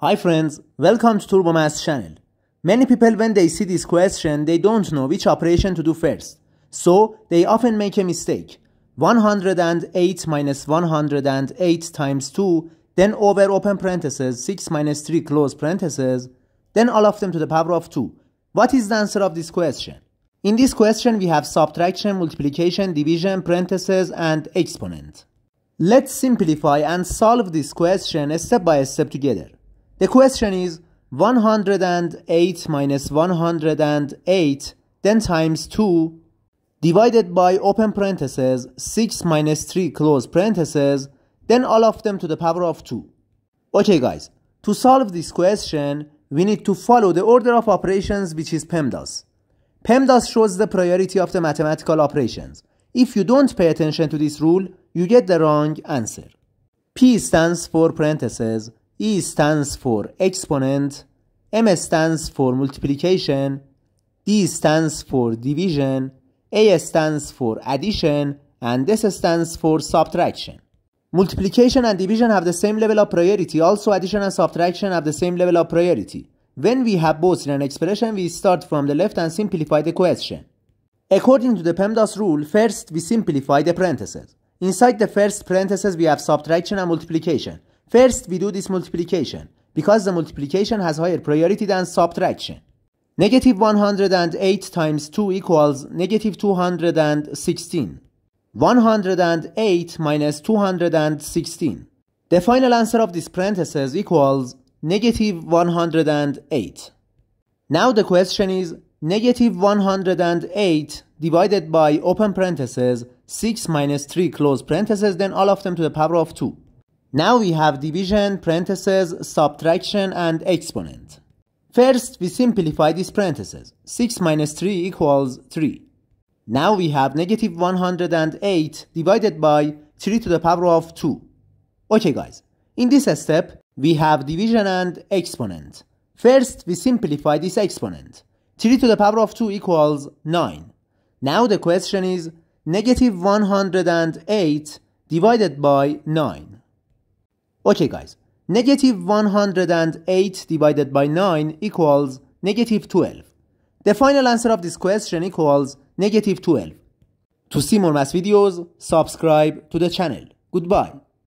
Hi friends, welcome to TurboMaths channel. Many people when they see this question, they don't know which operation to do first. So, they often make a mistake. 108 minus 108 times 2, then over open parentheses, 6 minus 3 close parentheses, then all of them to the power of 2. What is the answer of this question? In this question, we have subtraction, multiplication, division, parentheses, and exponent. Let's simplify and solve this question step by step together. The question is 108 minus 108 then times 2 divided by open parentheses 6 minus 3 close parentheses then all of them to the power of 2. Okay guys, to solve this question we need to follow the order of operations which is PEMDAS. PEMDAS shows the priority of the mathematical operations. If you don't pay attention to this rule, you get the wrong answer. P stands for parentheses, E stands for exponent, M stands for multiplication, D stands for division, A stands for addition, and S stands for subtraction. Multiplication and division have the same level of priority, also addition and subtraction have the same level of priority. When we have both in an expression, we start from the left and simplify the question. According to the PEMDAS rule, first we simplify the parentheses. Inside the first parentheses, we have subtraction and multiplication. First, we do this multiplication, because the multiplication has higher priority than subtraction. Negative 108 times 2 equals negative 216. 108 minus 216. The final answer of this parentheses equals negative 108. Now the question is negative 108 divided by open parentheses 6 minus 3 close parentheses then all of them to the power of 2. Now we have division, parentheses, subtraction and exponent. First we simplify these parentheses. 6 minus 3 equals 3. Now we have negative 108 divided by 3 to the power of 2. Okay guys, in this step we have division and exponent. First we simplify this exponent. 3 to the power of 2 equals 9. Now the question is negative 108 divided by 9. Okay guys, negative 108 divided by 9 equals negative 12. The final answer of this question equals negative 12. To see more math videos, subscribe to the channel. Goodbye.